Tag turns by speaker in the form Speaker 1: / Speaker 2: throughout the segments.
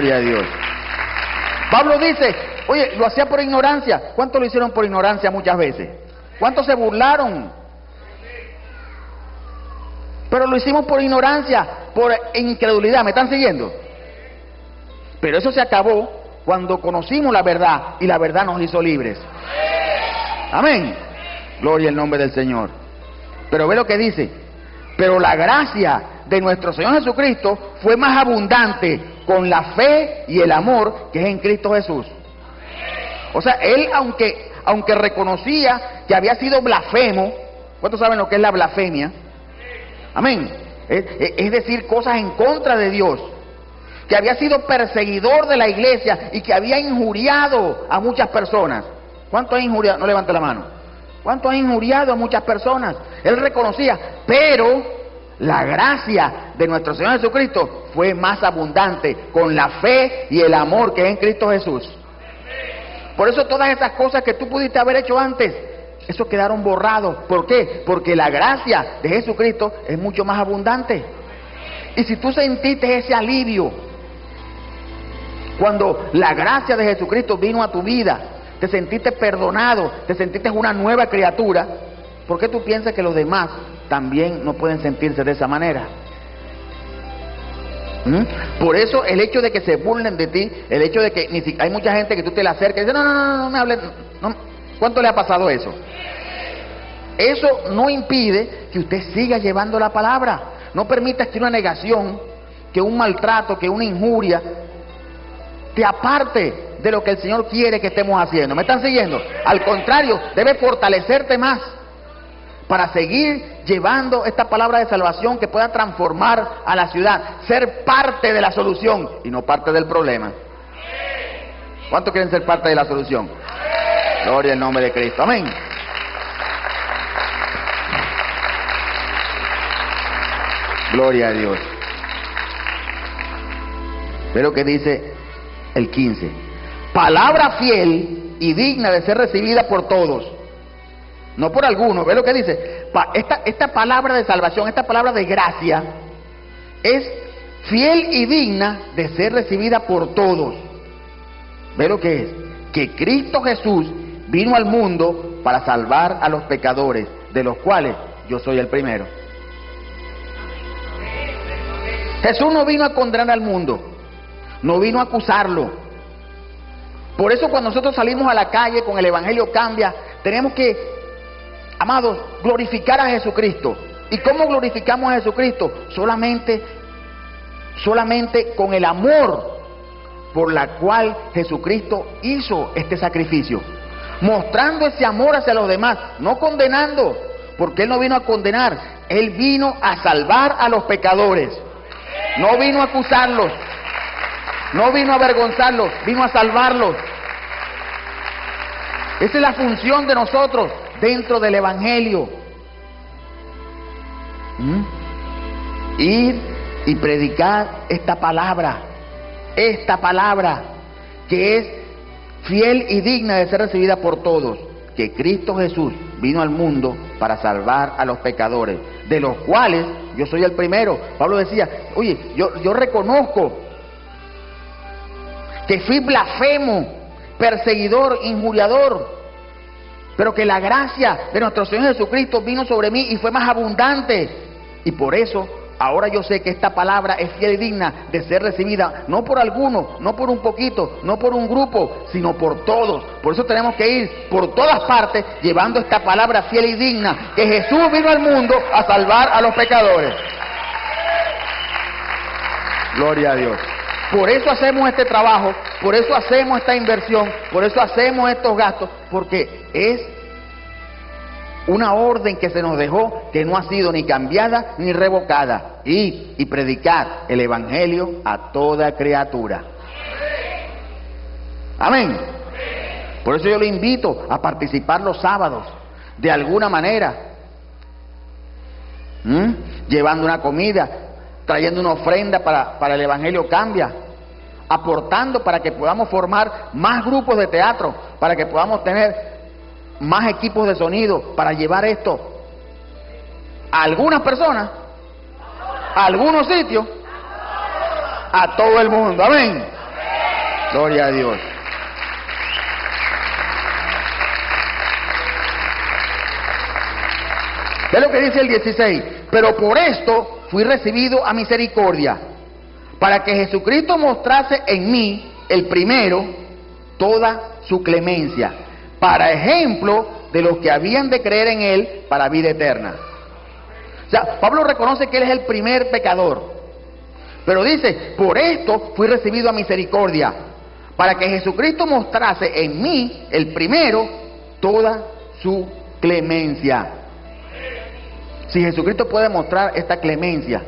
Speaker 1: Gloria a Dios. Pablo dice, oye, lo hacía por ignorancia. ¿Cuántos lo hicieron por ignorancia muchas veces? ¿Cuántos se burlaron? Pero lo hicimos por ignorancia, por incredulidad. ¿Me están siguiendo? Pero eso se acabó cuando conocimos la verdad y la verdad nos hizo libres. Amén. Gloria al nombre del Señor. Pero ve lo que dice. Pero la gracia de nuestro Señor Jesucristo fue más abundante con la fe y el amor que es en Cristo Jesús. O sea, él aunque, aunque reconocía que había sido blasfemo, ¿cuántos saben lo que es la blasfemia? Amén. Es, es decir, cosas en contra de Dios que había sido perseguidor de la iglesia y que había injuriado a muchas personas. ¿Cuánto ha injuriado? No levante la mano. ¿Cuánto ha injuriado a muchas personas? Él reconocía, pero la gracia de nuestro Señor Jesucristo fue más abundante con la fe y el amor que es en Cristo Jesús. Por eso todas esas cosas que tú pudiste haber hecho antes, eso quedaron borrados. ¿Por qué? Porque la gracia de Jesucristo es mucho más abundante. Y si tú sentiste ese alivio, cuando la gracia de Jesucristo vino a tu vida, te sentiste perdonado, te sentiste una nueva criatura, ¿por qué tú piensas que los demás también no pueden sentirse de esa manera? ¿Mm? Por eso el hecho de que se burlen de ti, el hecho de que ni si, hay mucha gente que tú te le acercas y dices, no, no, no, no, me hables, ¿cuánto le ha pasado eso? Eso no impide que usted siga llevando la palabra. No permitas que una negación, que un maltrato, que una injuria te aparte de lo que el Señor quiere que estemos haciendo. ¿Me están siguiendo? Al contrario, debe fortalecerte más para seguir llevando esta palabra de salvación que pueda transformar a la ciudad, ser parte de la solución y no parte del problema. ¿Cuántos quieren ser parte de la solución? Gloria al nombre de Cristo. Amén. Gloria a Dios. Ve lo que dice el 15. Palabra fiel y digna de ser recibida por todos. No por algunos. Ve lo que dice. Esta, esta palabra de salvación, esta palabra de gracia, es fiel y digna de ser recibida por todos. Ve lo que es. Que Cristo Jesús vino al mundo para salvar a los pecadores, de los cuales yo soy el primero. Jesús no vino a condenar al mundo, no vino a acusarlo. Por eso cuando nosotros salimos a la calle con el Evangelio cambia, tenemos que, amados, glorificar a Jesucristo. ¿Y cómo glorificamos a Jesucristo? Solamente, solamente con el amor por la cual Jesucristo hizo este sacrificio. Mostrando ese amor hacia los demás, no condenando, porque Él no vino a condenar, Él vino a salvar a los pecadores. No vino a acusarlos, no vino a avergonzarlos, vino a salvarlos. Esa es la función de nosotros dentro del Evangelio. ¿Mm? Ir y predicar esta palabra, esta palabra que es fiel y digna de ser recibida por todos, que Cristo Jesús vino al mundo para salvar a los pecadores, de los cuales yo soy el primero. Pablo decía, oye, yo, yo reconozco que fui blasfemo, perseguidor, injuriador, pero que la gracia de nuestro Señor Jesucristo vino sobre mí y fue más abundante. Y por eso ahora yo sé que esta palabra es fiel y digna de ser recibida, no por alguno, no por un poquito, no por un grupo, sino por todos. Por eso tenemos que ir por todas partes llevando esta palabra fiel y digna, que Jesús vino al mundo a salvar a los pecadores. Gloria a Dios. Por eso hacemos este trabajo, por eso hacemos esta inversión, por eso hacemos estos gastos, porque es una orden que se nos dejó que no ha sido ni cambiada ni revocada. Y predicar el Evangelio a toda criatura. Amén. Por eso yo le invito a participar los sábados, de alguna manera, llevando una comida, trayendo una ofrenda para, para el Evangelio Cambia, aportando para que podamos formar más grupos de teatro, para que podamos tener más equipos de sonido, para llevar esto a algunas personas, a algunos sitios, a todo el mundo. Amén. Gloria a Dios. Ve lo que dice el 16. Pero por esto fui recibido a misericordia, para que Jesucristo mostrase en mí, el primero, toda su clemencia, para ejemplo de los que habían de creer en Él para vida eterna. O sea, Pablo reconoce que Él es el primer pecador. Pero dice, por esto fui recibido a misericordia, para que Jesucristo mostrase en mí, el primero, toda su clemencia. Si Jesucristo puede mostrar esta clemencia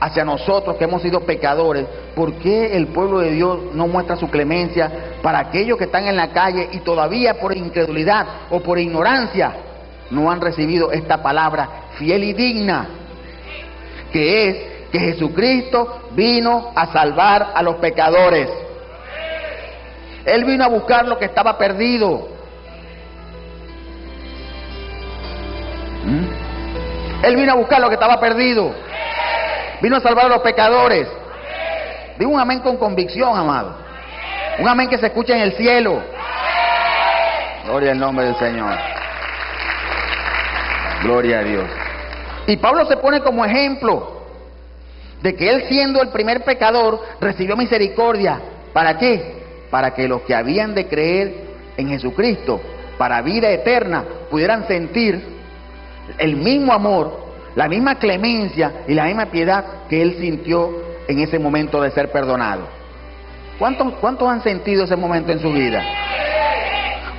Speaker 1: hacia nosotros que hemos sido pecadores, ¿por qué el pueblo de Dios no muestra su clemencia para aquellos que están en la calle y todavía por incredulidad o por ignorancia no han recibido esta palabra fiel y digna? Que es que Jesucristo vino a salvar a los pecadores. Él vino a buscar lo que estaba perdido. ¿Mm? Él vino a buscar lo que estaba perdido. Vino a salvar a los pecadores. Digo un amén con convicción, amado. Un amén que se escucha en el cielo. Gloria al nombre del Señor. Gloria a Dios. Y Pablo se pone como ejemplo de que él siendo el primer pecador recibió misericordia. ¿Para qué? Para que los que habían de creer en Jesucristo para vida eterna pudieran sentir el mismo amor, la misma clemencia y la misma piedad que él sintió en ese momento de ser perdonado. ¿Cuántos, ¿Cuántos han sentido ese momento en su vida?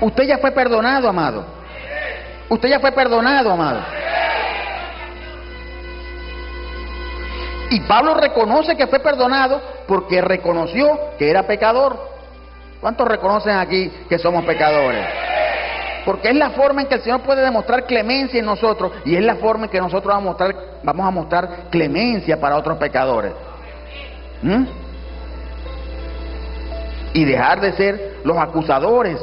Speaker 1: Usted ya fue perdonado, amado. Usted ya fue perdonado, amado. Y Pablo reconoce que fue perdonado porque reconoció que era pecador. ¿Cuántos reconocen aquí que somos pecadores? Porque es la forma en que el Señor puede demostrar clemencia en nosotros y es la forma en que nosotros vamos a mostrar, clemencia para otros pecadores. ¿Mm? Y dejar de ser los acusadores.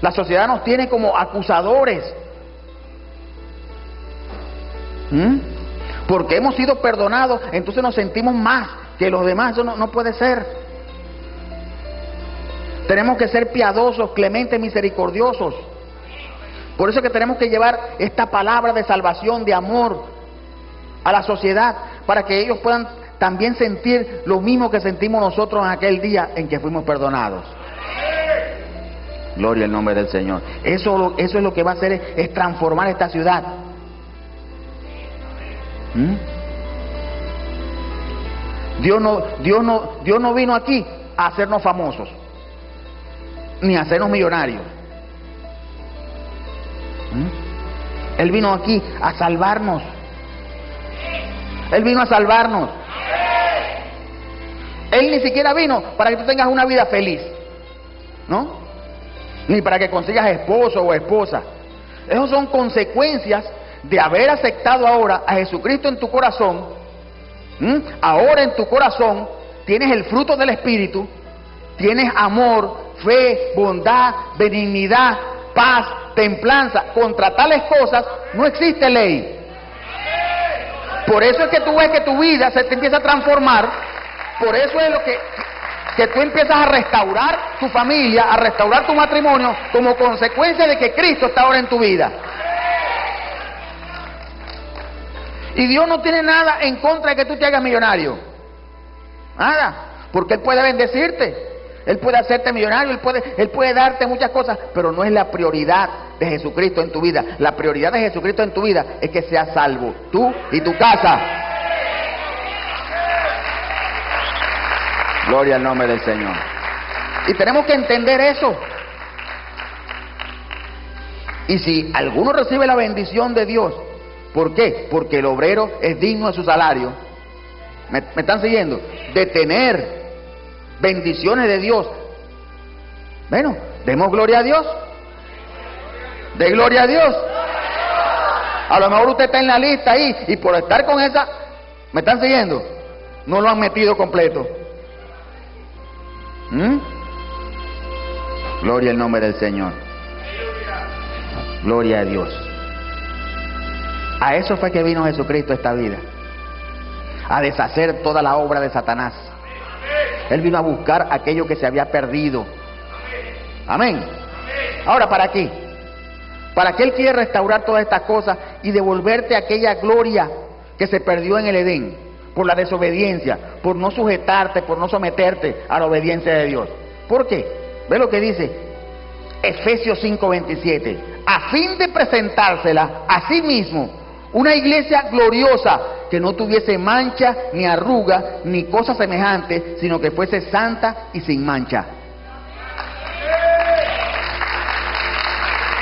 Speaker 1: La sociedad nos tiene como acusadores. ¿Mm? Porque hemos sido perdonados, entonces nos sentimos más que los demás. Eso no puede ser. Tenemos que ser piadosos, clementes, misericordiosos. Por eso que tenemos que llevar esta palabra de salvación, de amor a la sociedad, para que ellos puedan también sentir lo mismo que sentimos nosotros en aquel día en que fuimos perdonados. Gloria al nombre del Señor. Eso, eso es lo que va a hacer, es, transformar esta ciudad. ¿Mm? Dios, no, Dios, no, Dios no vino aquí a hacernos famosos ni hacernos millonarios. ¿Mm? Él vino aquí a salvarnos. Él vino a salvarnos. Él ni siquiera vino para que tú tengas una vida feliz. ¿No? Ni para que consigas esposo o esposa. Esas son consecuencias de haber aceptado ahora a Jesucristo en tu corazón. ¿Mm? Ahora en tu corazón tienes el fruto del Espíritu, tienes amor, fe, bondad, benignidad, paz, templanza. Contra tales cosas no existe ley. Por eso es que tú ves que tu vida se te empieza a transformar. Por eso es lo que, que tú empiezas a restaurar tu familia, a restaurar tu matrimonio como consecuencia de que Cristo está ahora en tu vida. Y Dios no tiene nada en contra de que tú te hagas millonario. Nada. Porque Él puede bendecirte. Él puede hacerte millonario, él puede, él puede darte muchas cosas, pero no es la prioridad de Jesucristo en tu vida. La prioridad de Jesucristo en tu vida es que seas salvo, tú y tu casa. Gloria al nombre del Señor. Y tenemos que entender eso. Y si alguno recibe la bendición de Dios, ¿por qué? Porque el obrero es digno de su salario. ¿Me, me están siguiendo? De tener bendiciones de Dios. Bueno, demos gloria a Dios. De gloria a Dios. A lo mejor usted está en la lista ahí y por estar con esa, ¿me están siguiendo? No lo han metido completo. ¿Mm? Gloria al nombre del Señor. Gloria a Dios. A eso fue que vino Jesucristo esta vida. A deshacer toda la obra de Satanás. Él vino a buscar aquello que se había perdido. Amén. Ahora, ¿para qué? ¿Para qué Él quiere restaurar todas estas cosas y devolverte aquella gloria que se perdió en el Edén? Por la desobediencia, por no sujetarte, por no someterte a la obediencia de Dios. ¿Por qué? Ve lo que dice Efesios 5:27. A fin de presentársela a sí mismo, una iglesia gloriosa que no tuviese mancha, ni arruga, ni cosa semejante, sino que fuese santa y sin mancha.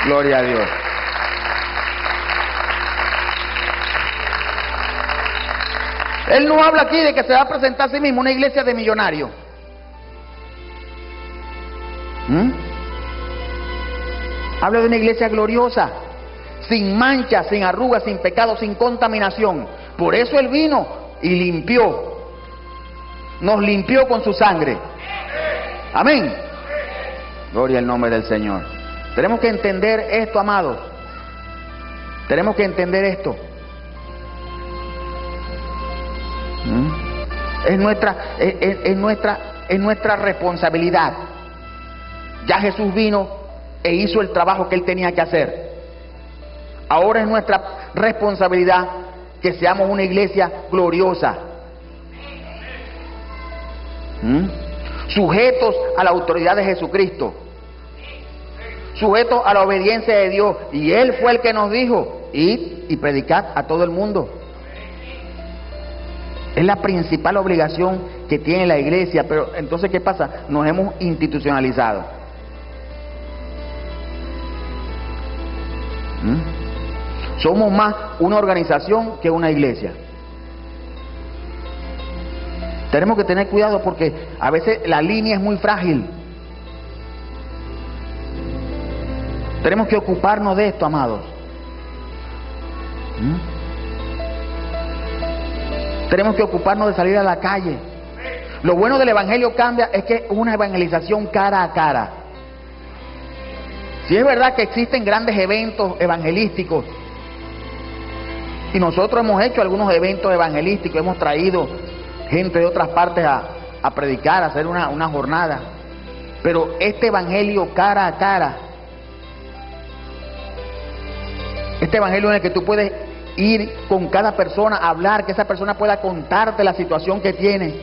Speaker 1: Gloria a Dios. Él no habla aquí de que se va a presentar a sí mismo una iglesia de millonarios. ¿Mm? Habla de una iglesia gloriosa, sin mancha, sin arrugas, sin pecado, sin contaminación. Por eso Él vino y limpió. Nos limpió con su sangre. Amén. Gloria al nombre del Señor. Tenemos que entender esto, amados. Tenemos que entender esto. ¿Mm? Es nuestra, es, nuestra, es nuestra responsabilidad. Ya Jesús vino e hizo el trabajo que él tenía que hacer. Ahora es nuestra responsabilidad que seamos una iglesia gloriosa. ¿Mm? Sujetos a la autoridad de Jesucristo sujetos a la obediencia de Dios. Y Él fue el que nos dijo, id y predicad a todo el mundo. Es la principal obligación que tiene la iglesia, pero entonces ¿qué pasa? Nos hemos institucionalizado. ¿Mm? Somos más una organización que una iglesia. Tenemos que tener cuidado porque a veces la línea es muy frágil. Tenemos que ocuparnos de esto, amados. ¿Mm? Tenemos que ocuparnos de salir a la calle. Lo bueno del Evangelio cambia es que es una evangelización cara a cara. Si es verdad que existen grandes eventos evangelísticos, y nosotros hemos hecho algunos eventos evangelísticos, hemos traído gente de otras partes a, predicar, a hacer una, jornada, pero este Evangelio cara a cara Este evangelio en el que tú puedes ir con cada persona hablar, que esa persona pueda contarte la situación que tiene.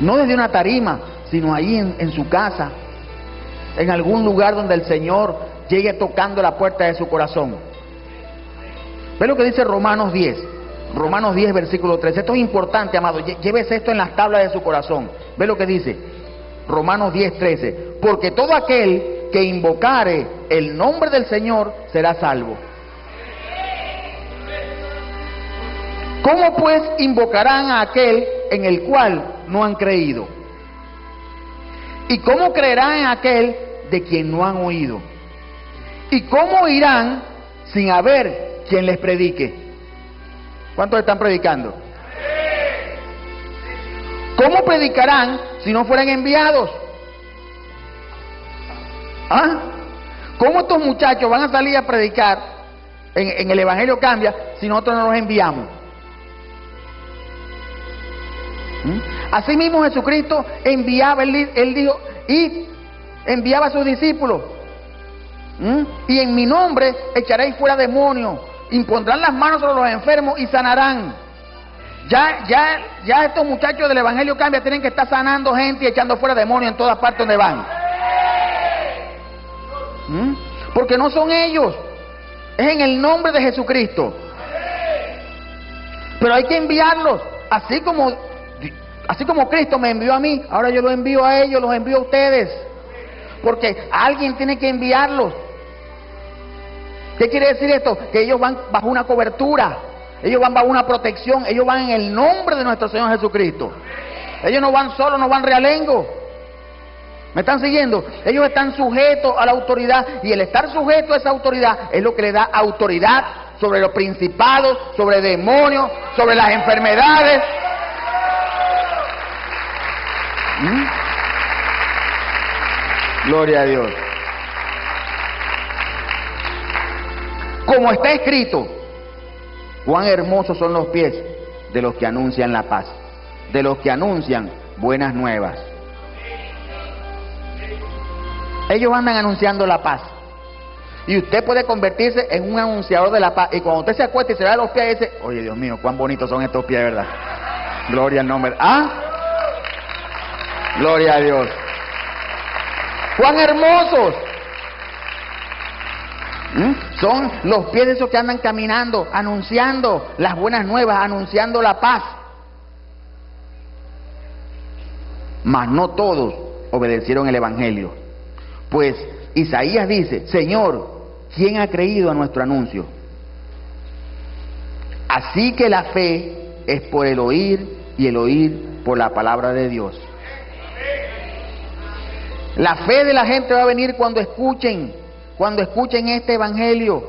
Speaker 1: No desde una tarima, sino ahí en, su casa, en algún lugar donde el Señor llegue tocando la puerta de su corazón. Ve lo que dice Romanos 10. Romanos 10, versículo 13. Esto es importante, amado. Llévese esto en las tablas de su corazón. Ve lo que dice. Romanos 10, 13. Porque todo aquel que invocare el nombre del Señor será salvo. ¿Cómo pues invocarán a aquel en el cual no han creído? ¿Y cómo creerán en aquel de quien no han oído? ¿Y cómo irán sin haber quien les predique? ¿Cuántos están predicando? ¿Cómo predicarán si no fueran enviados? ¿Ah? ¿Cómo estos muchachos van a salir a predicar en, el Evangelio cambia si nosotros no los enviamos? ¿Mm? Así mismo Jesucristo enviaba, él, dijo, y enviaba a sus discípulos. ¿Mm? Y en mi nombre echaréis fuera demonios, impondrán las manos sobre los enfermos y sanarán. Ya, ya, ya estos muchachos del Evangelio cambia tienen que estar sanando gente y echando fuera demonios en todas partes donde van. ¿Mm? Porque no son ellos, es en el nombre de Jesucristo. Pero hay que enviarlos, así como, así como Cristo me envió a mí, ahora yo los envío a ellos, los envío a ustedes. Porque alguien tiene que enviarlos. ¿Qué quiere decir esto? Que ellos van bajo una cobertura, ellos van bajo una protección, ellos van en el nombre de nuestro Señor Jesucristo. Ellos no van solos, no van realengo. ¿Me están siguiendo? Ellos están sujetos a la autoridad y el estar sujeto a esa autoridad es lo que le da autoridad sobre los principados, sobre demonios, sobre las enfermedades. ¿Mm? Gloria a Dios. Como está escrito, cuán hermosos son los pies de los que anuncian la paz, de los que anuncian buenas nuevas. Ellos andan anunciando la paz. Y usted puede convertirse en un anunciador de la paz. Y cuando usted se acuesta y se ve a los pies, dice, oye Dios mío, cuán bonitos son estos pies, ¿verdad? Gloria al nombre. ¿Ah? Gloria a Dios. Cuán hermosos. ¿Mm? Son los pies de esos que andan caminando, anunciando las buenas nuevas, anunciando la paz. Mas no todos obedecieron el Evangelio. Pues Isaías dice, Señor, ¿quién ha creído a nuestro anuncio? Así que la fe es por el oír y el oír por la palabra de Dios. La fe de la gente va a venir cuando escuchen, cuando escuchen este evangelio,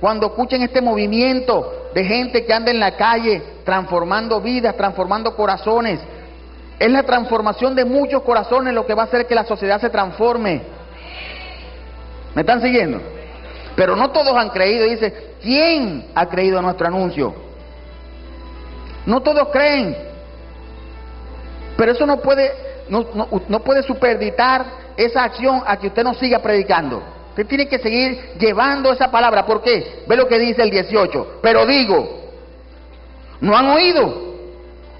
Speaker 1: cuando escuchen este movimiento de gente que anda en la calle transformando vidas, transformando corazones. Es la transformación de muchos corazones lo que va a hacer que la sociedad se transforme. ¿Me están siguiendo? Pero no todos han creído. Dice, ¿quién ha creído a nuestro anuncio? No todos creen. Pero eso no puede, no, no, puede superditar esa acción a que usted no siga predicando. Usted tiene que seguir llevando esa palabra. ¿Por qué? Ve lo que dice el 18. Pero digo, no han oído.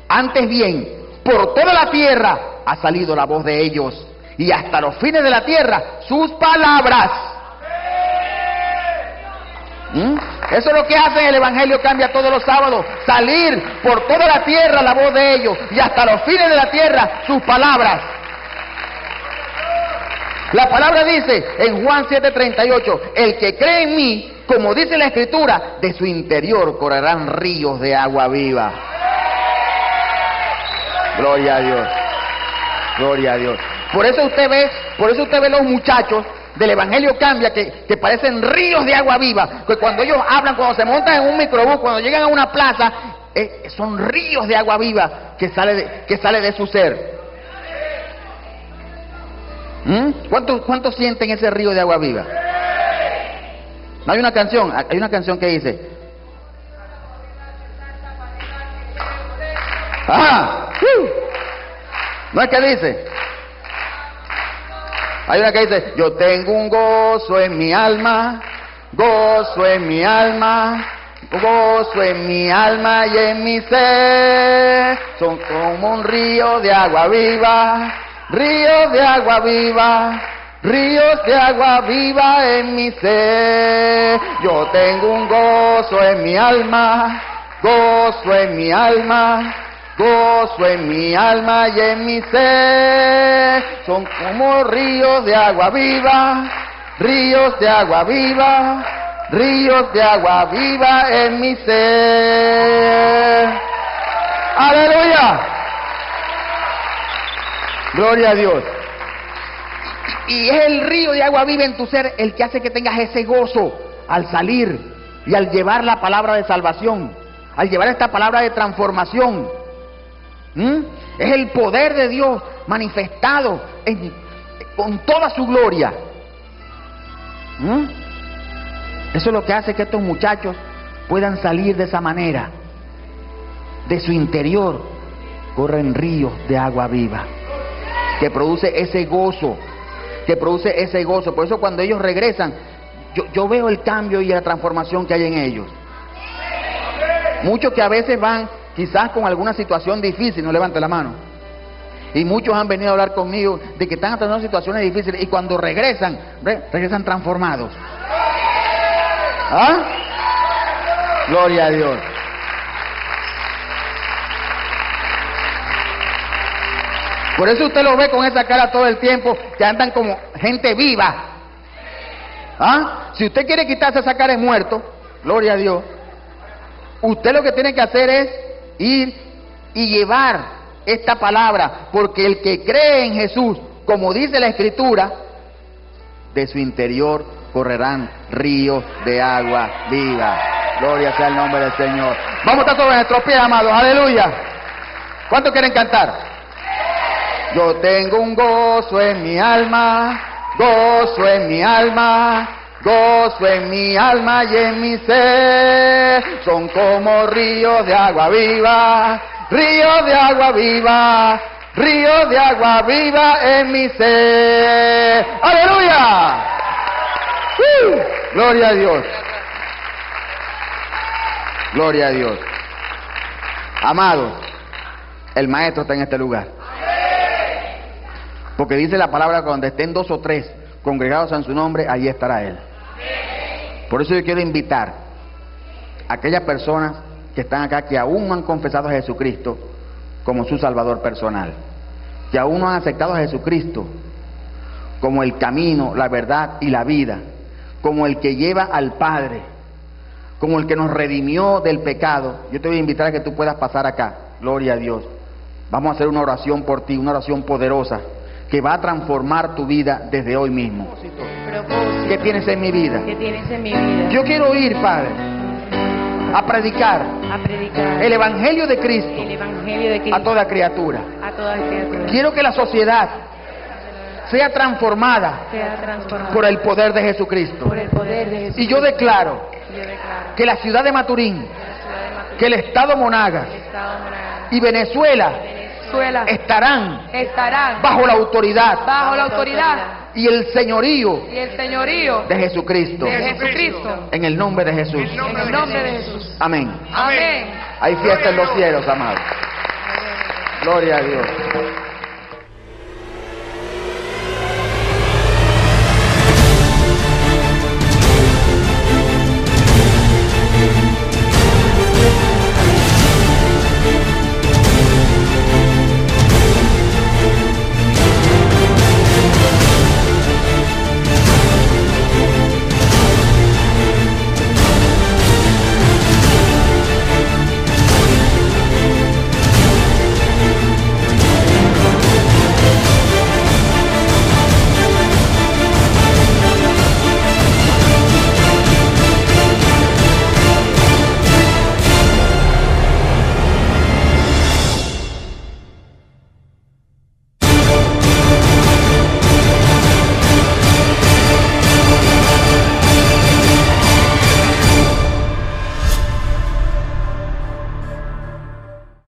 Speaker 1: Antes bien, por toda la tierra ha salido la voz de ellos. Y hasta los fines de la tierra, sus palabras. ¿Mm? Eso es lo que hace el Evangelio Cambia todos los sábados. Salir por toda la tierra la voz de ellos y hasta los fines de la tierra sus palabras. La palabra dice en Juan 7:38, el que cree en mí, como dice la escritura, de su interior correrán ríos de agua viva. Gloria a Dios. Gloria a Dios. Por eso usted ve, por eso usted ve los muchachos del Evangelio cambia, que, parecen ríos de agua viva, que cuando ellos hablan, cuando se montan en un microbús, cuando llegan a una plaza, eh, son ríos de agua viva que sale de, que sale de su ser. ¿Mm? ¿Cuántos, sienten ese río de agua viva? hay una canción, hay una canción que dice, ¡Ah! ¿No es que dice? Hay una que dice, yo tengo un gozo en mi alma, gozo en mi alma, gozo en mi alma y en mi ser. Son como un río de agua viva, ríos de agua viva, ríos de agua viva en mi ser. Yo tengo un gozo en mi alma, gozo en mi alma gozo en mi alma y en mi ser. Son como ríos de agua viva, ríos de agua viva, ríos de agua viva en mi ser. Aleluya. Gloria a Dios. Y es el río de agua viva en tu ser el que hace que tengas ese gozo al salir y al llevar la palabra de salvación, al llevar esta palabra de transformación ¿Mm? Es el poder de Dios manifestado con toda su gloria. ¿Mm? Eso es lo que hace que estos muchachos puedan salir de esa manera. De su interior corren ríos de agua viva que produce ese gozo, que produce ese gozo. Por eso cuando ellos regresan, yo, yo veo el cambio y la transformación que hay en ellos. Muchos que a veces van quizás con alguna situación difícil, no levante la mano. Y muchos han venido a hablar conmigo de que están teniendo situaciones difíciles y cuando regresan, regresan transformados. ¿Ah? Gloria a Dios. Por eso usted lo ve con esa cara todo el tiempo, que andan como gente viva. ¿Ah? Si usted quiere quitarse esa cara de muerto, gloria a Dios, usted lo que tiene que hacer es ir y llevar esta palabra, porque el que cree en Jesús, como dice la Escritura, de su interior correrán ríos de agua viva. Gloria sea el nombre del Señor. Vamos a estar sobre nuestros pies, amados. Aleluya. ¿Cuántos quieren cantar? Yo tengo un gozo en mi alma, gozo en mi alma Gozo en mi alma y en mi ser, son como ríos de agua viva, ríos de agua viva, río de agua viva en mi ser. Aleluya. ¡Uh! Gloria a Dios. Gloria a Dios. Amados, el maestro está en este lugar. Porque dice la palabra donde estén dos o tres congregados en su nombre, allí estará Él. Por eso yo quiero invitar a aquellas personas que están acá que aún no han confesado a Jesucristo como su Salvador personal, que aún no han aceptado a Jesucristo como el camino, la verdad y la vida, como el que lleva al Padre, como el que nos redimió del pecado. Yo te voy a invitar a que tú puedas pasar acá. Gloria a Dios. Vamos a hacer una oración por ti, una oración poderosa que va a transformar tu vida desde hoy mismo.
Speaker 2: propósito
Speaker 1: ¿Qué tienes en mi vida?
Speaker 2: que tienes en mi vida
Speaker 1: Yo quiero ir, Padre, a predicar
Speaker 2: a predicar
Speaker 1: el Evangelio de Cristo
Speaker 2: el Evangelio de Cristo
Speaker 1: a toda criatura.
Speaker 2: a toda criatura.
Speaker 1: Quiero que la sociedad sea transformada
Speaker 2: sea transformada
Speaker 1: por el poder de Jesucristo.
Speaker 2: por el poder de Jesús.
Speaker 1: Y yo declaro
Speaker 2: Yo declaro
Speaker 1: que la ciudad de Maturín,
Speaker 2: que la ciudad de Maturín,
Speaker 1: que el estado Monagas
Speaker 2: el Estado Monagas,
Speaker 1: y Venezuela
Speaker 2: Venezuela
Speaker 1: estarán
Speaker 2: estarán
Speaker 1: bajo la autoridad
Speaker 2: bajo la autoridad
Speaker 1: y el señorío
Speaker 2: y el señorío
Speaker 1: de Jesucristo.
Speaker 2: de Jesucristo.
Speaker 1: En el nombre de Jesús.
Speaker 2: En el nombre de Jesús.
Speaker 1: Amén.
Speaker 2: Amén.
Speaker 1: Hay fiesta en los cielos, amados. Gloria a Dios.